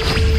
Two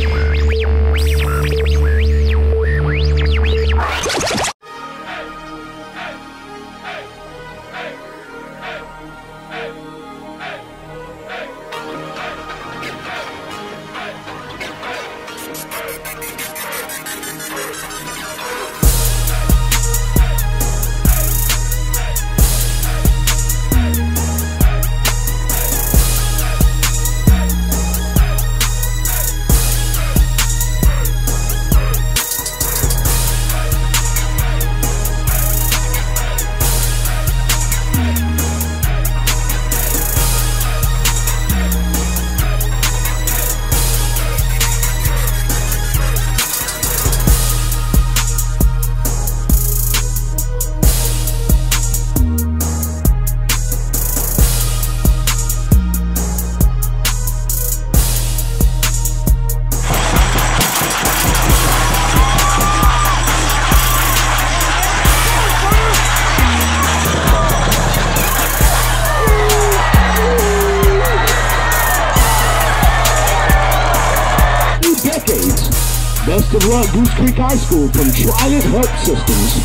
Of luck, Goose Creek High School from Trident Health Systems.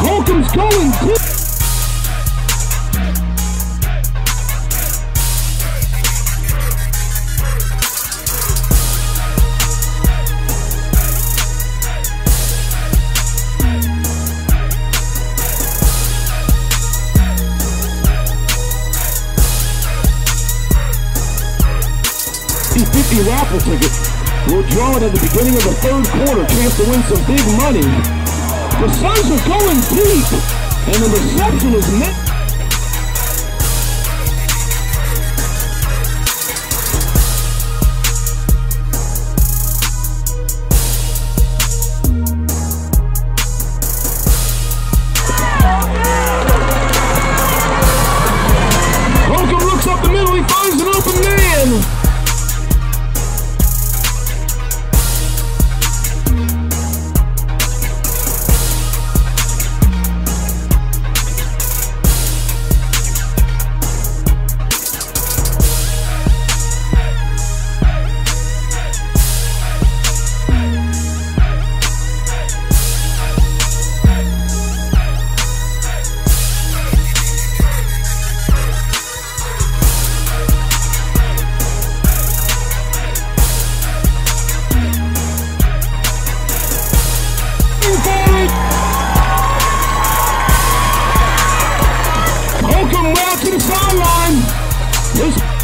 Holcomb's going to. Raffle ticket. We'll draw it at the beginning of the third quarter. Chance to win some big money. The Suns are going deep, and the reception is meant Welcome, welcome to the sideline. This